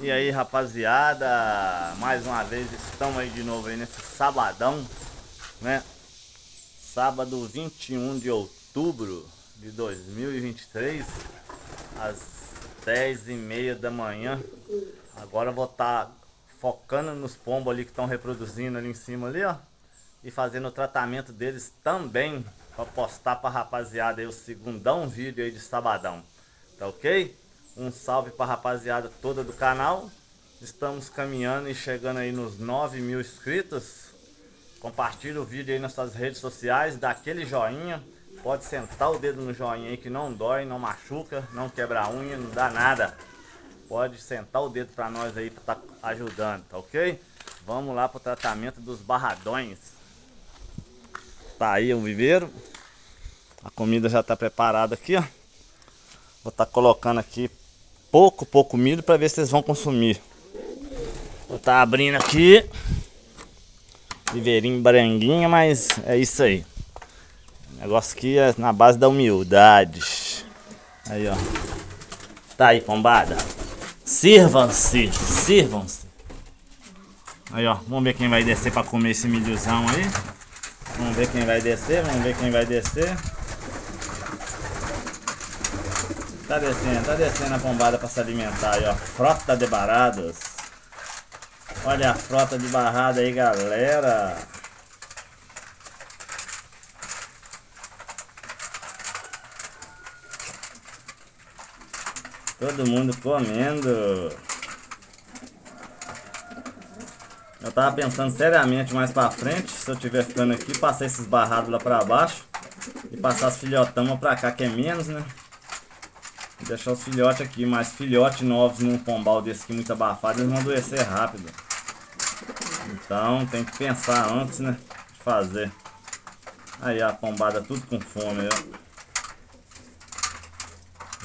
E aí rapaziada, mais uma vez estamos aí de novo aí nesse sabadão, né? Sábado 21 de outubro de 2023, às 10 e meia da manhã. Agora vou estar tá focando nos pombos ali que estão reproduzindo ali em cima ali, ó. E fazendo o tratamento deles também, para postar para rapaziada aí o segundão vídeo aí de sabadão. Tá ok? Um salve para a rapaziada toda do canal. Estamos caminhando e chegando aí nos 9 mil inscritos. Compartilhe o vídeo aí nas suas redes sociais, dá aquele joinha. Pode sentar o dedo no joinha aí que não dói, não machuca, não quebra a unha, não dá nada. Pode sentar o dedo para nós aí para tá ajudando, tá ok? Vamos lá pro tratamento dos barradões. Tá aí o viveiro. A comida já tá preparada aqui, ó. Vou estar tá colocando aqui pouco, pouco milho para ver se eles vão consumir. Vou estar tá abrindo aqui. Viveirinho branguinha, mas é isso aí. Negócio aqui é na base da humildade. Aí, ó. Tá aí, pombada. Sirvam-se, sirvam-se. Aí, ó. Vamos ver quem vai descer para comer esse milhozão aí. Vamos ver quem vai descer, vamos ver quem vai descer. Tá descendo, tá descendo a bombada para se alimentar aí, ó. Frota de baradas. Olha a frota de barrada aí, galera. Todo mundo comendo. Eu tava pensando seriamente mais pra frente, se eu tiver ficando aqui, passar esses barrados lá pra baixo e passar as filhotamos pra cá, que é menos, né? Deixar os filhotes aqui, mas filhotes novos num pombal desse aqui muito abafado, eles vão adoecer rápido. Então tem que pensar antes, né? De fazer. Aí a pombada tudo com fome, ó.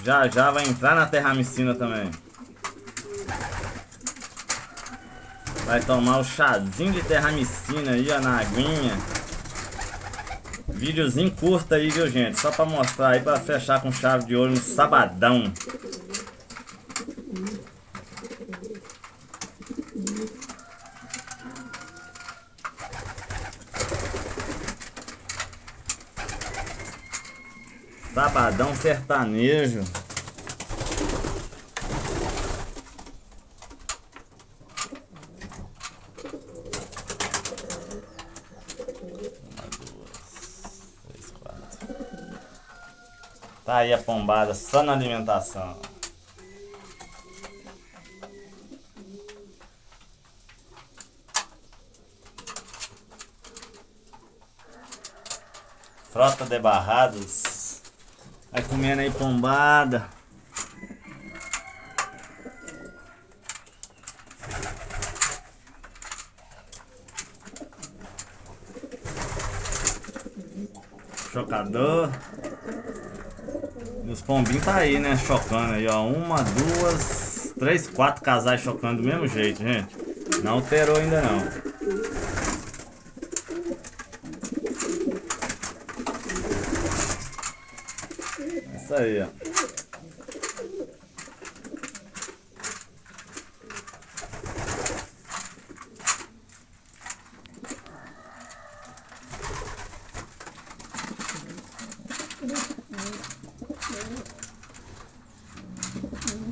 Já já vai entrar na terramicina também. Vai tomar o chazinho de terramicina aí, ó, na aguinha. Videozinho curto aí, viu, gente? Só pra mostrar aí, pra fechar com chave de ouro no sabadão. Sabadão sertanejo. Tá aí a pombada só na alimentação. Frota de barrados. Vai comendo aí pombada. Chocador. Os pombinhos tá aí, né? Chocando aí, ó. Uma, duas, três, quatro casais chocando do mesmo jeito, gente. Não alterou ainda não. Isso aí, ó.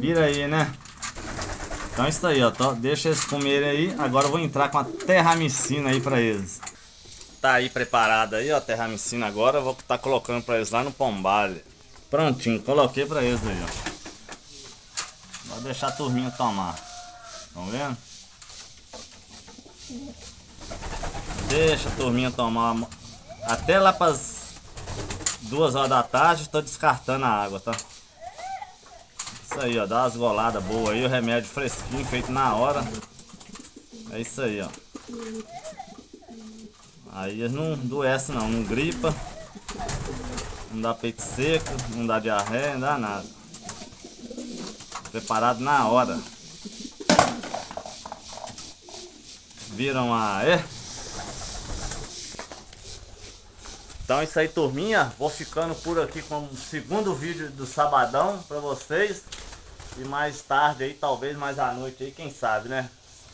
Vira aí, né? Então é isso aí, ó. Deixa eles comerem aí. Agora eu vou entrar com a terramicina aí pra eles. Tá aí preparada aí, ó, a terramicina agora. Eu vou estar tá colocando pra eles lá no pombalho. Prontinho, coloquei pra eles aí, ó. Vou deixar a turminha tomar. Estão vendo? Deixa a turminha tomar. Até lá pras duas horas da tarde, estou descartando a água, tá? Isso aí, ó, dá umas goladas boas aí, o remédio fresquinho, feito na hora. É isso aí, ó. Aí não doecem não, não gripa. Não dá peito seco, não dá diarreia, não dá nada. Preparado na hora. Viram a... É? Então é isso aí, turminha. Vou ficando por aqui com o segundo vídeo do sabadão pra vocês. E mais tarde aí, talvez mais à noite aí, quem sabe, né?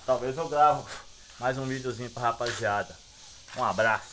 Talvez eu gravo mais um videozinho pra rapaziada. Um abraço.